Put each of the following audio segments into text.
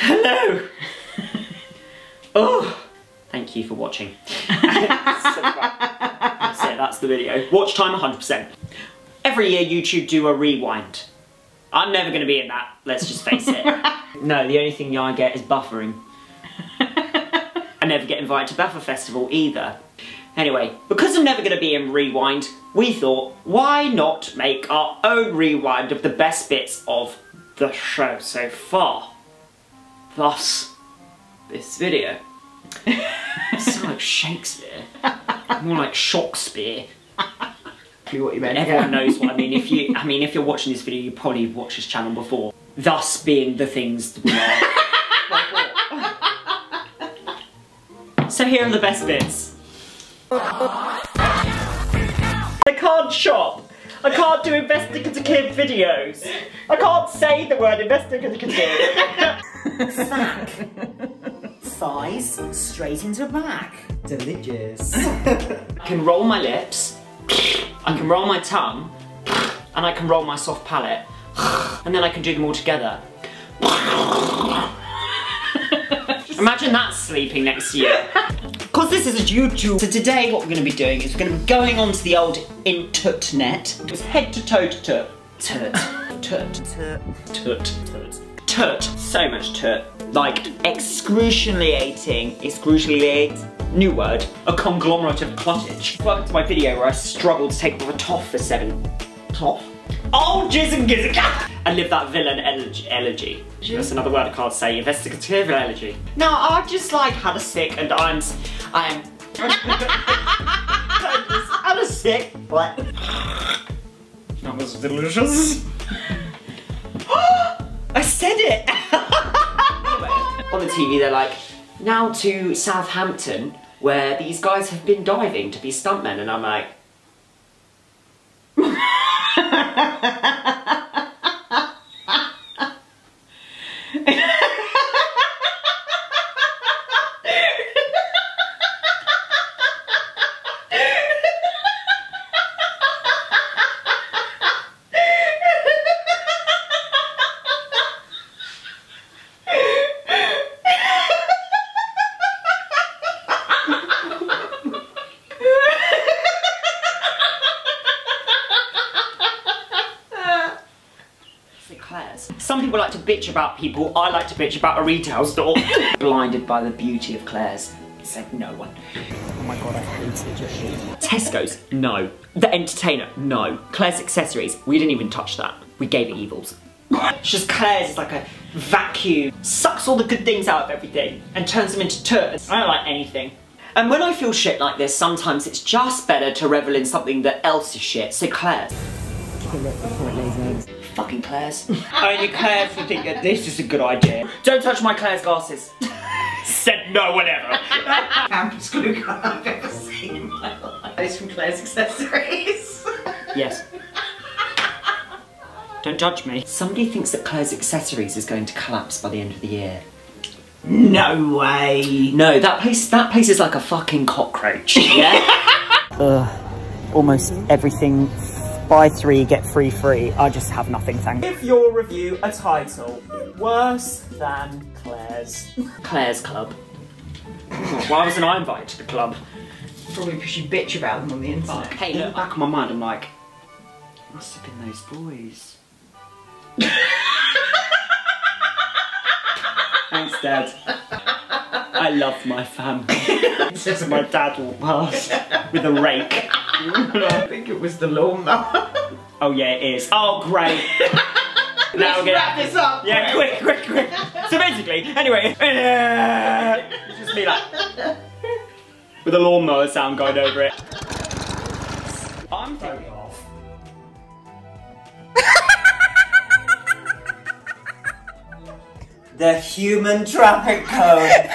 Hello! oh, thank you for watching. that's it, that's the video. Watch time 100%. Every year YouTube do a rewind. I'm never going to be in that, let's just face it. no, the only thing I get is buffering. I never get invited to Buffer Festival either. Anyway, because I'm never going to be in Rewind, we thought, why not make our own rewind of the best bits of the show so far? Thus, this video. It's like Shakespeare. More like Shakespeare. What you meant. Everyone knows what I mean. If you, I mean, if you're watching this video, you probably watched this channel before. Thus being the things that we are. so here are the best bits. I can't shop. I can't do investigative videos. I can't say the word investigative. Sack. Thighs straight into back. Delicious. I can roll my lips. I can roll my tongue. And I can roll my soft palate. And then I can do them all together. Imagine that sleeping next to you. Because this is a YouTube. So today what we're going to be doing is we're going to be going onto the old intutnet. It's head to toe to tut. Tut. Tut. Tut. Tut. Tut. Tut. So much tut. Like excruciating, excruciating, new word, a conglomerate of cluttage. Welcome to my video where I struggled to take off a toff for seven. Toff? Oh, jizz and gizzard! Ah! I live that villain elegy. elegy. That's another word I can't say. Investigative elegy. No, I just like had a sick and I'm, I'm. I just had a sick. What? That was delicious. I said it. On the TV, they're like, now to Southampton, where these guys have been diving to be stuntmen, and I'm like. Claire's. Some people like to bitch about people, I like to bitch about a retail store. Blinded by the beauty of Claire's. Said no one. Oh my god, I hated your shit. Tesco's, no. The Entertainer, no. Claire's Accessories, we didn't even touch that. We gave it evils. It's just Claire's is like a vacuum, sucks all the good things out of everything and turns them into turds. I don't like anything. And when I feel shit like this, sometimes it's just better to revel in something that else is shit. So Claire's. Fucking Claire's. Only Claire's would think that this is a good idea. Don't touch my Claire's glasses. Said no one ever. Campus glue gun I've ever seen in my life. It's from Claire's Accessories. Yes. Don't judge me. Somebody thinks that Claire's Accessories is going to collapse by the end of the year. no way. No, that place that place is like a fucking cockroach. Yeah? Ugh. Uh, almost everything buy three, get free free. I just have nothing, thank you. Give your review a title. Worse than Claire's. Claire's Club. Why wasn't I invited to the club? Probably because you bitch about them on the internet. Hey, look, back of my mind, I'm like, must have been those boys. Thanks, Dad. I love my family. Says my dad will pass with a rake. I think it was the lawnmower. Oh yeah, it is. Oh great. now Let's we're wrap this up. Yeah, quick, quick, quick. So basically, anyway, it's just me like with a lawnmower sound going over it. I'm thinking off. the human traffic code.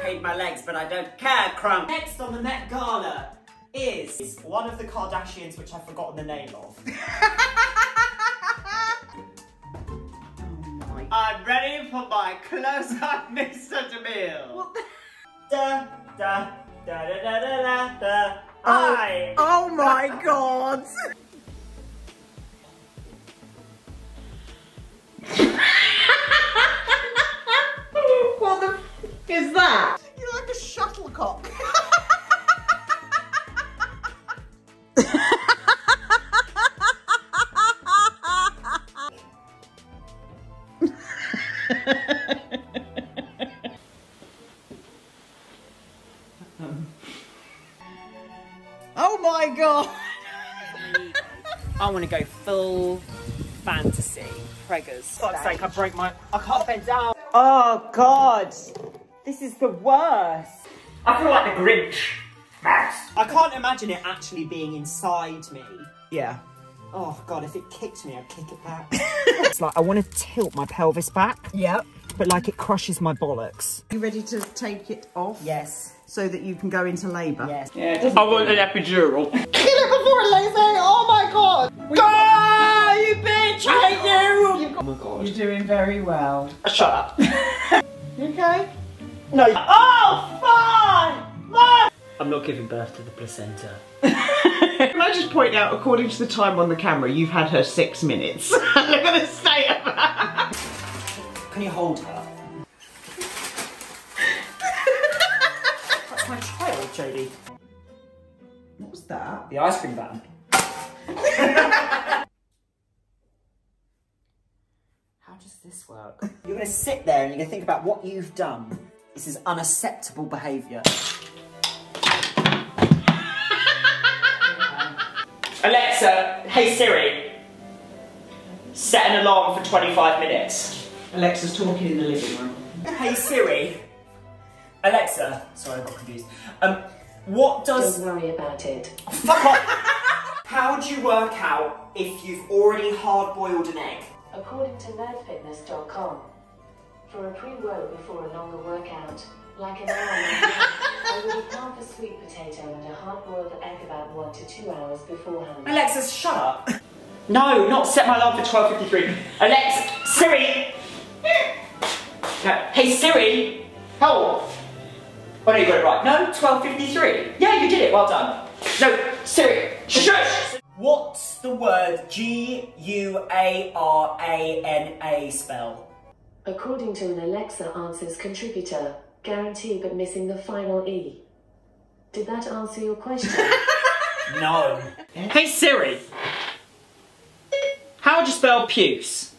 I paint my legs, but I don't care, crumb. Next on the Met Gala is one of the Kardashians, which I've forgotten the name of. Oh I'm ready for my close-up Mr. DeMille. Da, da, da, da, da, da, da, da. Hi. Oh my god! Is that? You're like a shuttlecock. oh my god! I want to go full fantasy. Preggers. Fuck's sake, I broke my. I can't bend down. God. This is the worst. I feel like the Grinch. Max. I can't imagine it actually being inside me. Yeah. Oh god, if it kicked me, I'd kick it back. it's like I want to tilt my pelvis back, Yep. but like it crushes my bollocks. You ready to take it off? Yes. So that you can go into labour? Yes. Yeah, I want an epidural. Kill it before it lays egg! Oh my god! Go, you bitch! I hate you! Oh my god. You're doing very well. Shut up. You okay? No. Oh, fine! Fine! I'm not giving birth to the placenta. Can I just point out, according to the time on the camera, you've had her six minutes. Look at gonna say it. Can you hold her? That's my child, Jodie. What was that? The ice cream van. How does this work? You're going to sit there and you're going to think about what you've done. This is unacceptable behaviour. Alexa, hey Siri, set an alarm for 25 minutes. Alexa's talking in the living room. Hey Siri, Alexa, sorry I got confused. Um, what does Don't worry about it. Fuck off! How do you work out if you've already hard boiled an egg? According to nerdfitness.com, for a pre-work before a longer workout, like an hour and a half, I would have half a sweet potato and a hard-boiled egg about one to two hours beforehand. Alexa, shut up. No, not set my alarm for 12.53. Alexa, Siri! No, hey Siri! Hold. Oh no, you got it right. No, 12.53. Yeah, you did it, well done. No, Siri, shush! What's the word G-U-A-R-A-N-A spell? According to an Alexa Answers contributor, guarantee but missing the final E. Did that answer your question? No. Hey Siri! How would you spell puce?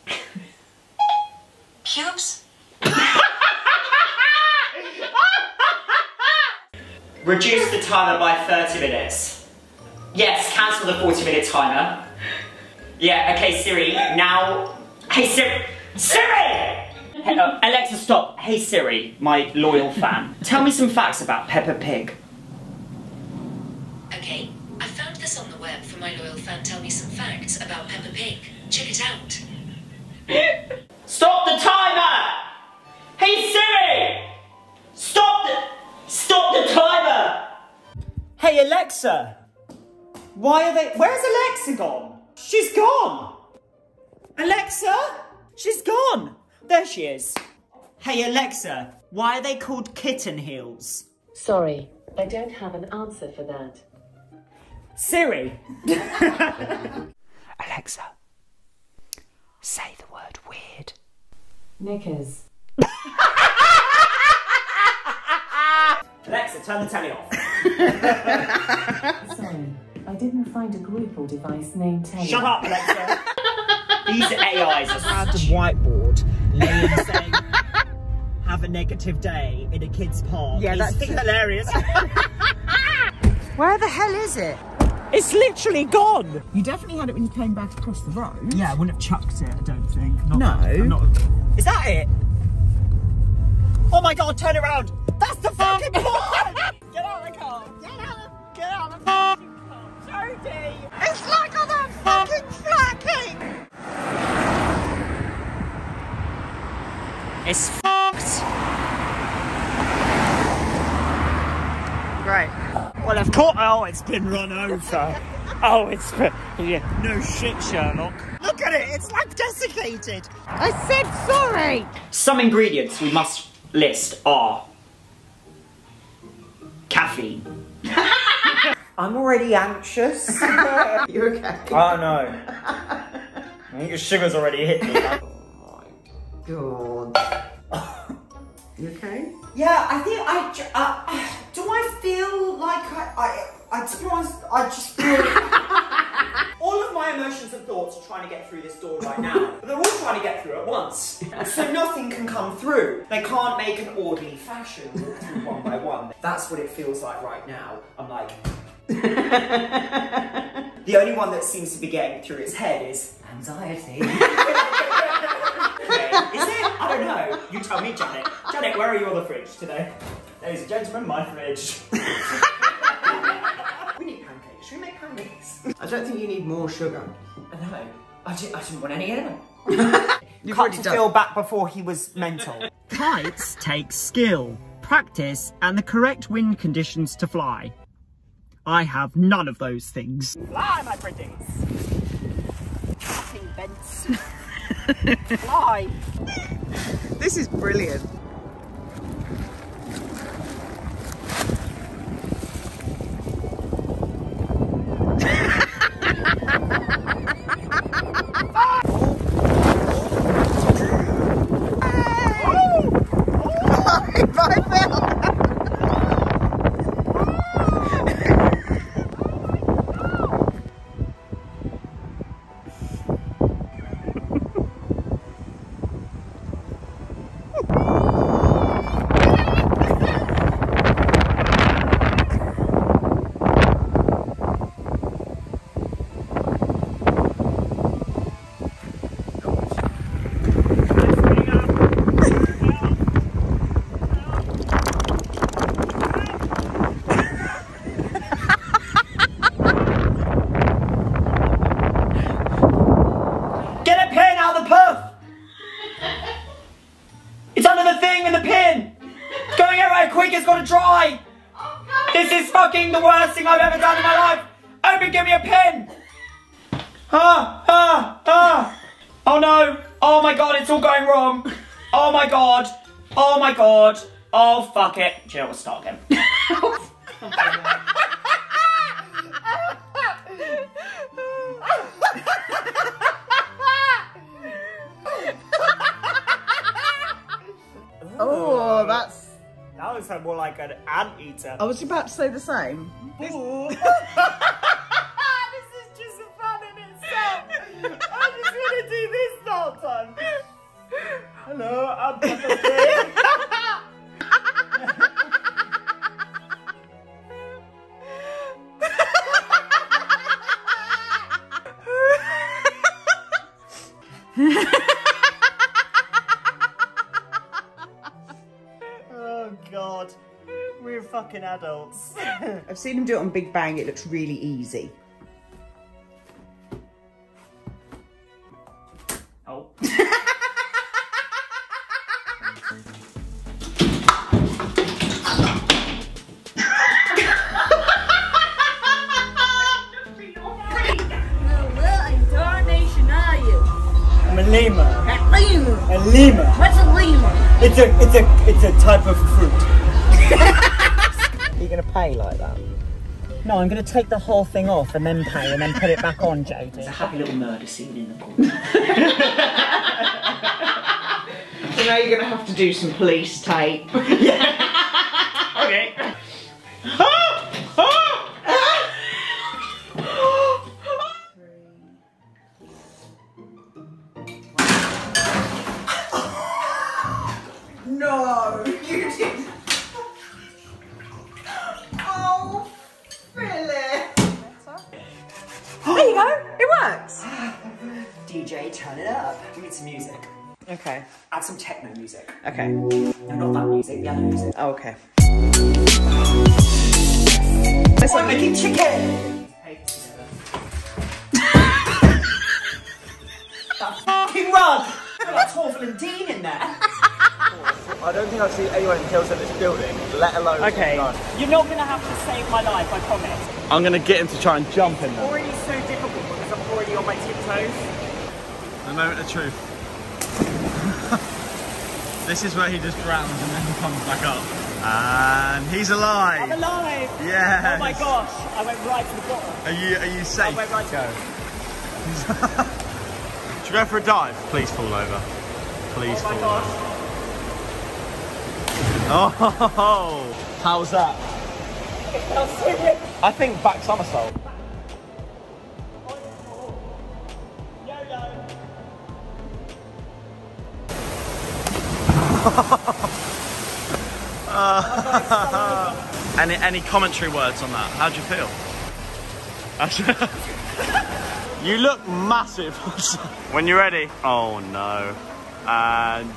Cubes? Reduce the timer by 30 minutes. Yes, cancel the 40 minute timer. Yeah, okay, Siri, now. Hey, Siri! Siri! Hey, uh, Alexa, stop. Hey, Siri, my loyal fan. Tell me some facts about Peppa Pig. Okay, I found this on the web for my loyal fan tell me some facts about Peppa Pig. Check it out. Stop the timer! Hey, Siri! Stop the. Stop the timer! Hey, Alexa! Why are they. Where's Alexa gone? She's gone! Alexa? She's gone! There she is. Hey, Alexa, why are they called kitten heels? Sorry, I don't have an answer for that. Siri! Alexa, say the word weird. Knickers. Alexa, turn the telly off. Sorry, I didn't find a group or device named Telly. Shut up, Alexa. These AIs are had a saying have a negative day in a kid's park. Yeah, that's- hilarious. Where the hell is it? it's literally gone. You definitely had it when you came back across the road. Yeah, I wouldn't have chucked it, I don't think. Not No. Not- Is that it? Oh my god, turn around! That's the fucking point! Get out of the car! Get out! Get out of the fucking car! Jodie! It's like on that fucking fracking! It's fucked! Great. Well, of course. Oh, it's been run over. Oh, it's been. Yeah. No shit, Sherlock. Look at it, it's like desiccated. I said sorry. Some ingredients we must list are caffeine, I'm already anxious. You okay? oh no. I think your sugar's already hit me. oh my God. You okay? Yeah, I think I. Uh, do I feel like I. I, I to be honest, I just feel. all of my emotions and thoughts are trying to get through this door right now. But they're all trying to get through at once. So nothing can come through. They can't make an orderly fashion walk through one by one. That's what it feels like right now. I'm like. the only one that seems to be getting through its head is anxiety. You tell me, Janet. Janet, where are you on the fridge today? Ladies and gentlemen, my fridge. we need pancakes. Should we make pancakes? I don't think you need more sugar. No, I didn't, I didn't want any anyway. You've Cut to done. Phil back before he was mental. Kites take skill, practice, and the correct wind conditions to fly. I have none of those things. Fly, my pretties! Fucking bents. Fly! This is brilliant. If I fell. Fuck it! Do you know what? Start again. Oh, that's. That was more like an anteater. I was about to say the same. fucking adults. I've seen him do it on Big Bang. It looks really easy. oh. What incarnation are you? A lemur. A lemur. A lemur. What's a lemur? It's a it's a it's a type of fruit. You're gonna pay like that? No, I'm gonna take the whole thing off and then pay and then put it back on, Jodie. It's a happy little murder scene in the corner. So now you're going to have to do some police tape. okay. Okay. Some techno music. Okay. No, not that music, the other music. Oh, okay. I'm making chicken! that fucking rug! Got like Torvill and Dean in there. I don't think I've seen anyone in kills at this building, let alone Okay, none. you're not gonna have to save my life, I promise. I'm gonna get him to try and jump in them. Already so difficult because I'm already on my tiptoes. The moment of truth. This is where he just drowns and then comes back up. And he's alive. I'm alive! Yes. Oh my gosh, I went right to the bottom. Are you are you safe? I went right to go. Should we go for a dive? Please fall over. Please Oh my fall gosh. over. Oh, how's that? I think back somersault. Any any commentary words on that? How do you feel? you look massive. when you're ready. Oh no. And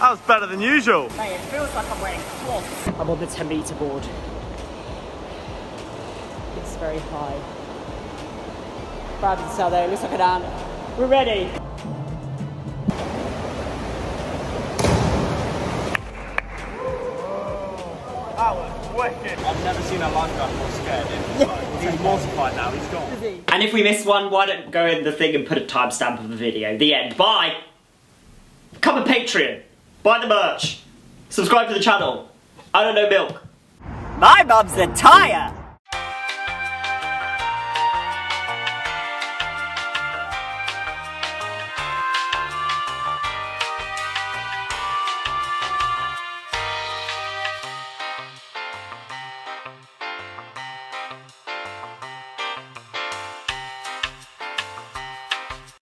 that was better than usual. Mate, it feels like I'm wearing cloth. I'm on the 10 metre board. It's very high. Proud to tell there, it looks like an ant. We're ready. Wicked. I've never seen a lifeguard more scared. He's mortified now, he's gone. And if we miss one, why don't go in the thing and put a timestamp of the video. The end. Bye! Become a Patreon. Buy the merch. Subscribe to the channel. I don't know milk. My mum's a tire.